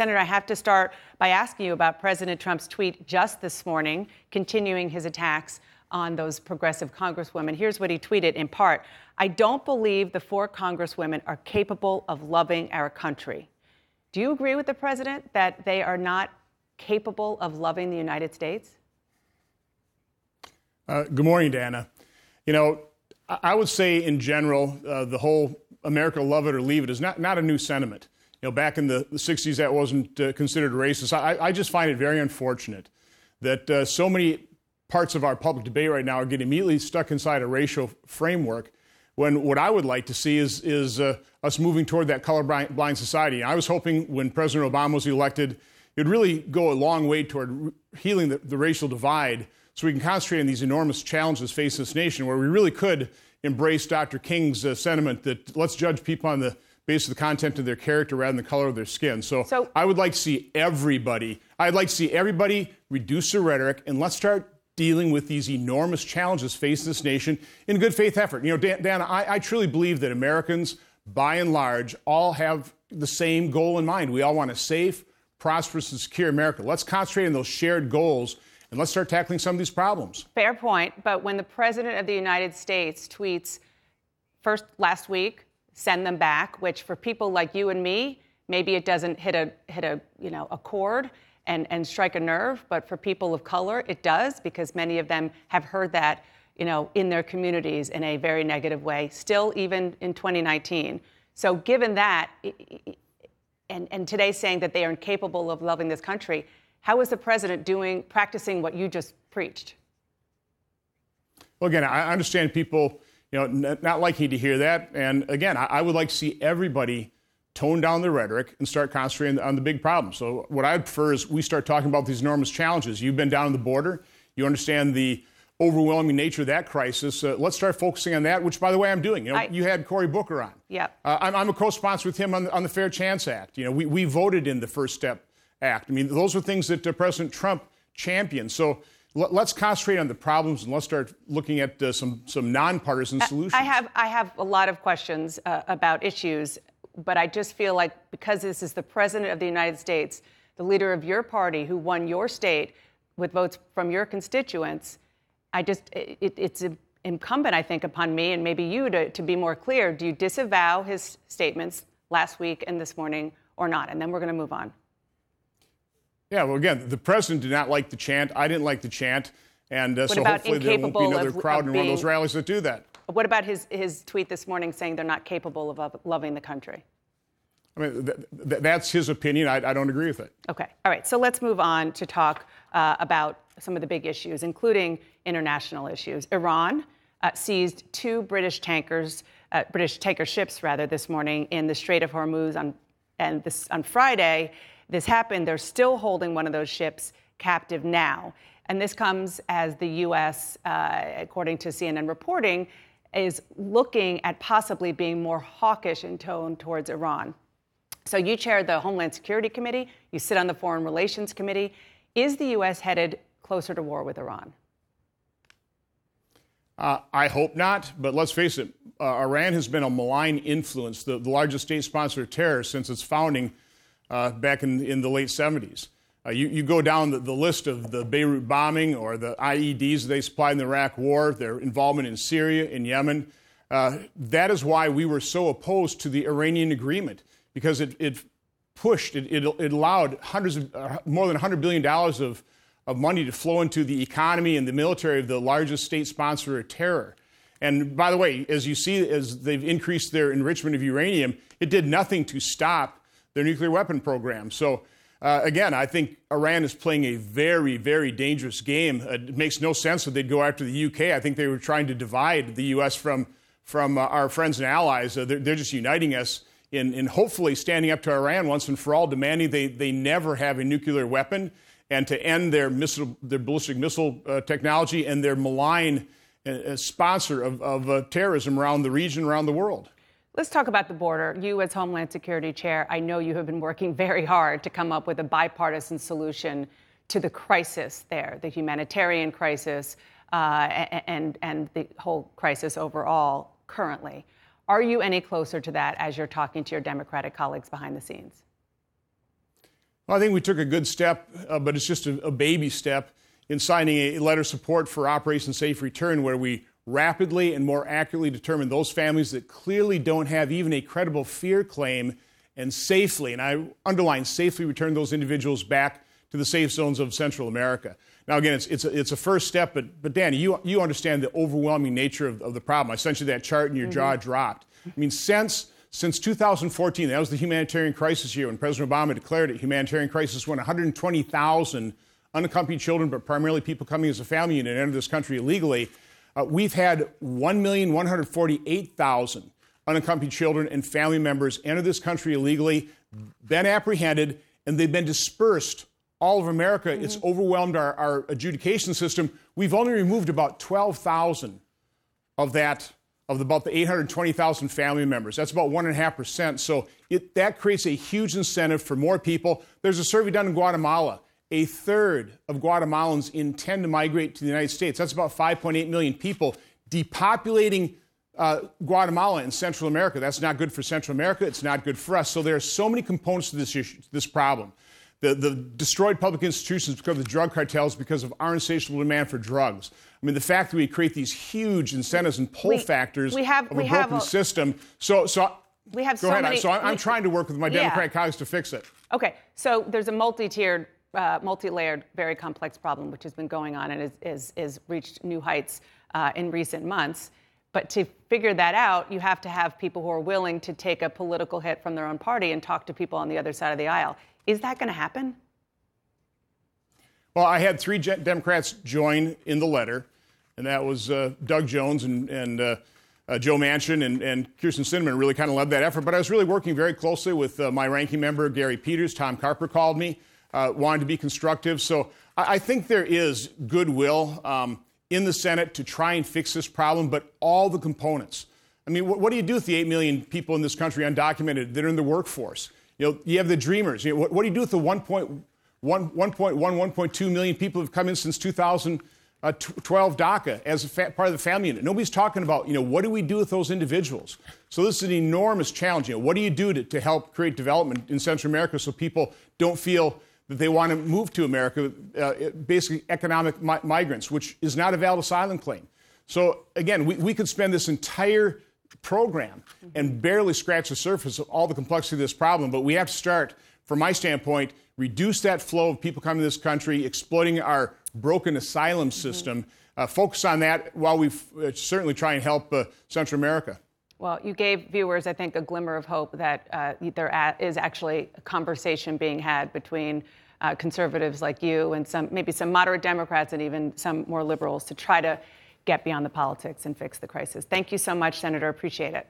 Senator, I have to start by asking you about President Trump's tweet just this morning, continuing his attacks on those progressive congresswomen. Here's what he tweeted in part I don't believe the four congresswomen are capable of loving our country. Do you agree with the president that they are not capable of loving the United States? Uh, good morning, Dana. You know, I would say in general, uh, the whole America love it or leave it is not, not a new sentiment. You know, back in the, the 60s, that wasn't uh, considered racist. I, I, just find it very unfortunate that uh, so many parts of our public debate right now are getting immediately stuck inside a racial framework when what I would like to see is, is uh, us moving toward that colorblind society. I was hoping when President Obama was elected, it would really go a long way toward healing the, the racial divide so we can concentrate on these enormous challenges facing this nation where we really could embrace Dr. King's uh, sentiment that let's judge people on the basis of the content of their character rather than the color of their skin. So, so I would like to see everybody, I'd like to see everybody reduce their rhetoric and let's start dealing with these enormous challenges facing this nation in good faith effort. You know, Dan, Dan I, I truly believe that Americans, by and large, all have the same goal in mind. We all want a safe, prosperous, and secure America. Let's concentrate on those shared goals and let's start tackling some of these problems. Fair point. But when the President of the United States tweets first last week, send them back, which for people like you and me, maybe it doesn't hit a hit a you know a chord and, and strike a nerve. But for people of color, it does because many of them have heard that, you know, in their communities in a very negative way, still even in 2019. So given that, and, and today saying that they are incapable of loving this country, how is the president doing, practicing what you just preached? Well, again, I understand people, you know, not liking to hear that. And again, I would like to see everybody tone down the rhetoric and start concentrating on the big problems. So, what I prefer is we start talking about these enormous challenges. You've been down on the border, you understand the overwhelming nature of that crisis. Uh, let's start focusing on that, which, by the way, I'm doing. You know, I, you had Cory Booker on. Yeah. Uh, I'm, I'm, a co-sponsor with him on the, on the, Fair Chance Act. You know, we, we voted in the First Step Act. I mean, those are things that uh, President Trump championed. So let's concentrate on the problems and let's start looking at uh, some some nonpartisan solutions. I have I have a lot of questions uh, about issues but I just feel like because this is the President of the United States, the leader of your party who won your state with votes from your constituents, I just, it, it's incumbent, I think, upon me and maybe you to, to be more clear. Do you disavow his statements last week and this morning or not? And then we're going to move on. Yeah, well, again, the president did not like the chant. I didn't like the chant. And uh, so hopefully there won't be another crowd in one of those rallies that do that. What about his, his tweet this morning saying they're not capable of loving the country? I mean, th- th- that's his opinion. I, I, don't agree with it. Okay. All right. So let's move on to talk uh, about some of the big issues, including international issues. Iran uh, seized two British tankers, uh, British tanker ships, rather, this morning in the Strait of Hormuz. On, and this, on Friday, this happened. They're still holding one of those ships captive now. And this comes as the U.S., uh, according to CNN reporting, is looking at possibly being more hawkish in tone towards Iran. So you chair the Homeland Security Committee, you sit on the Foreign Relations Committee. Is the U.S. headed closer to war with Iran? Uh, I hope not, but let's face it, uh, Iran has been a malign influence, the, the, largest state sponsor of terror since its founding uh, back in, in the late 70s. Uh, you, you, go down the, the, list of the Beirut bombing or the IEDs they supplied in the Iraq War, their involvement in Syria, in Yemen. Uh, that is why we were so opposed to the Iranian agreement, because it, it pushed, it, it, it, allowed hundreds of, uh, more than $100 billion of, of money to flow into the economy and the military of the largest state sponsor of terror. And by the way, as you see, as they've increased their enrichment of uranium, it did nothing to stop their nuclear weapon program. So uh, again, I think Iran is playing a very, very dangerous game. Uh, it makes no sense that they'd go after the UK. I think they were trying to divide the U.S. from, from uh, our friends and allies. Uh, they're, they're, just uniting us in, in hopefully standing up to Iran once and for all, demanding they, they never have a nuclear weapon and to end their, missile, their ballistic missile uh, technology and their malign uh, sponsor of, of terrorism around the region, around the world. Let's talk about the border. You, as Homeland Security Chair, I know you have been working very hard to come up with a bipartisan solution to the crisis there, the humanitarian crisis, uh, and, and the whole crisis overall currently. Are you any closer to that as you're talking to your Democratic colleagues behind the scenes? Well, I think we took a good step, uh, but it's just a, a baby step in signing a letter of support for Operation Safe Return, where we rapidly and more accurately determine those families that clearly don't have even a credible fear claim and safely, and I underline safely, return those individuals back to the safe zones of Central America. Now, again, it's, it's, a, it's a first step, but, but Danny, you, you understand the overwhelming nature of, of the problem. I sent you that chart and your mm-hmm. jaw dropped. I mean, since, since 2014, that was the humanitarian crisis year when President Obama declared it, humanitarian crisis when 120,000 unaccompanied children, but primarily people coming as a family unit, entered this country illegally. Uh, we've had 1,148,000 unaccompanied children and family members enter this country illegally, been apprehended, and they've been dispersed all over America. Mm-hmm. It's overwhelmed our, our, adjudication system. We've only removed about 12,000 of that, of about the 820,000 family members. That's about 1.5%. So it, that creates a huge incentive for more people. There's a survey done in Guatemala. A third of Guatemalans intend to migrate to the United States. That's about 5.8 million people. Depopulating uh, Guatemala and Central America, that's not good for Central America. It's not good for us. So there are so many components to this issue, this problem. The, the destroyed public institutions because of the drug cartels because of our insatiable demand for drugs. I mean, the fact that we create these huge incentives and pull we, factors we have, of we a broken a, system. So, so we have go so ahead. many. So I'm, we, I'm trying to work with my Democratic colleagues to fix it. Okay, so there's a multi-tiered, uh, multi-layered, very complex problem which has been going on and is, is, is reached new heights uh, in recent months. But to figure that out, you have to have people who are willing to take a political hit from their own party and talk to people on the other side of the aisle. Is that going to happen? Well, I had three Democrats join in the letter, and that was uh, Doug Jones and, and uh, uh, Joe Manchin and, and Kyrsten Sinema really kind of led that effort. But I was really working very closely with uh, my ranking member, Gary Peters. Tom Carper called me, uh, wanted to be constructive. So I, I think there is goodwill um, in the Senate to try and fix this problem, but all the components. I mean, what, what, do you do with the 8 million people in this country undocumented that are in the workforce? You know, you have the dreamers. You know, what, what do you do with the 1.1 1, 1.1, 1.2 million people who have come in since 2012 DACA as a fa- part of the family unit. Nobody's talking about, you know, what do we do with those individuals? So this is an enormous challenge. You know, what do you do to, to help create development in Central America so people don't feel that they want to move to America, uh, basically economic mi- migrants, which is not a valid asylum claim. So again, we, we could spend this entire program and barely scratch the surface of all the complexity of this problem, but we have to start – from my standpoint, reduce that flow of people coming to this country, exploiting our broken asylum system. Uh, focus on that while we uh, certainly try and help uh, Central America. Well, you gave viewers, I think, a glimmer of hope that uh, there is actually a conversation being had between uh, conservatives like you and some, maybe some moderate Democrats and even some more liberals to try to get beyond the politics and fix the crisis. Thank you so much, Senator. Appreciate it.